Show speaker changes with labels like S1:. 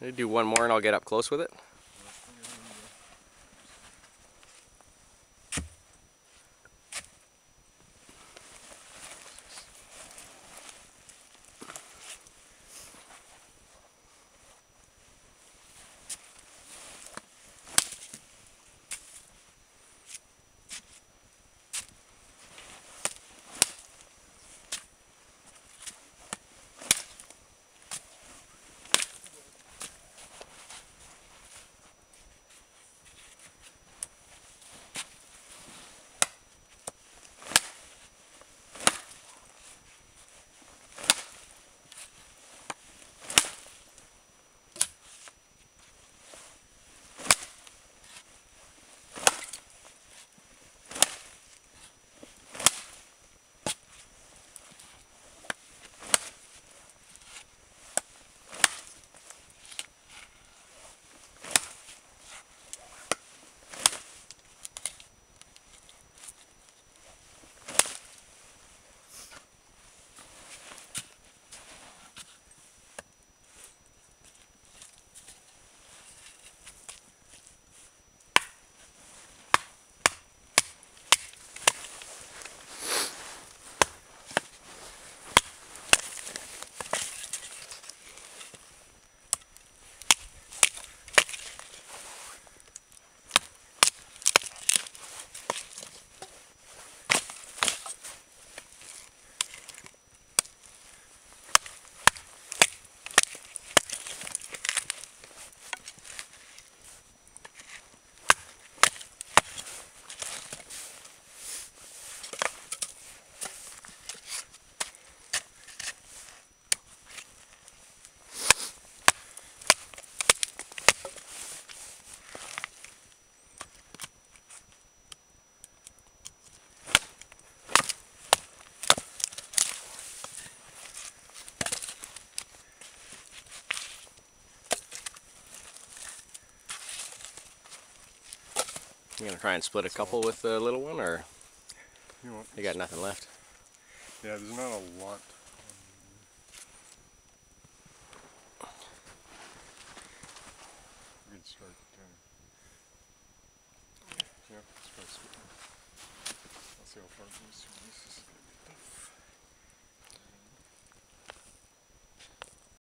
S1: Do one more and I'll get up close with it. You gonna try and split a couple with the little one, or
S2: You want?
S1: you got nothing left?
S2: Yeah, there's not a lot. We could start. Um, yeah, let's try splitting. Let's see how far it goes. This is gonna be tough.